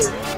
This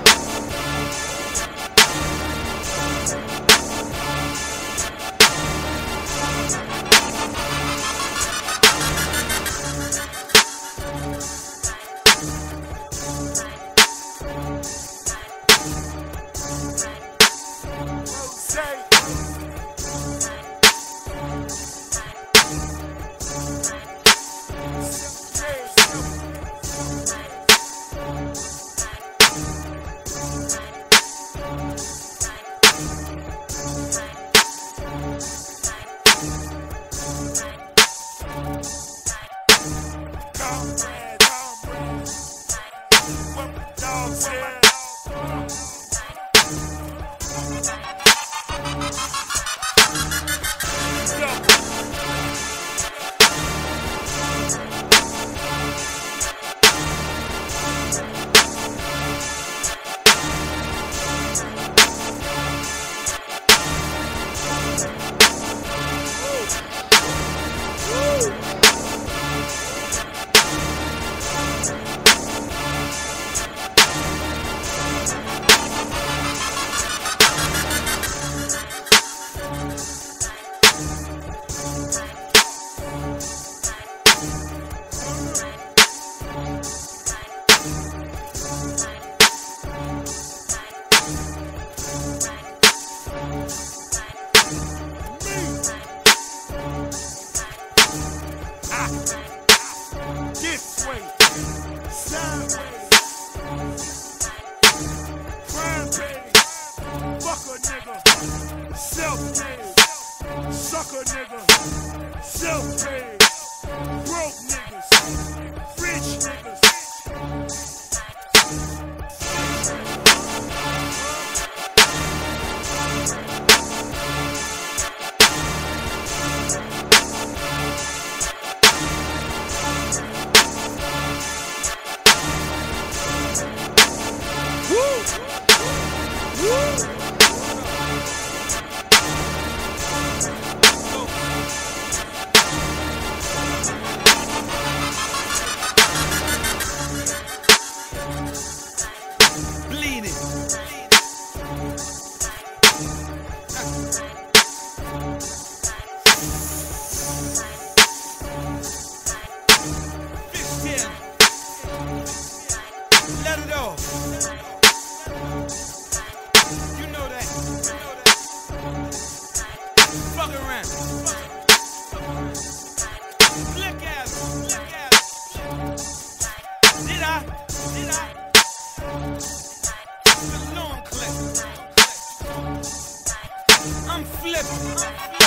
Self-paid, broke Let it off. You know that. Fuck around. Look at it. Look at. Did I? Did I? long clip. I'm flipping.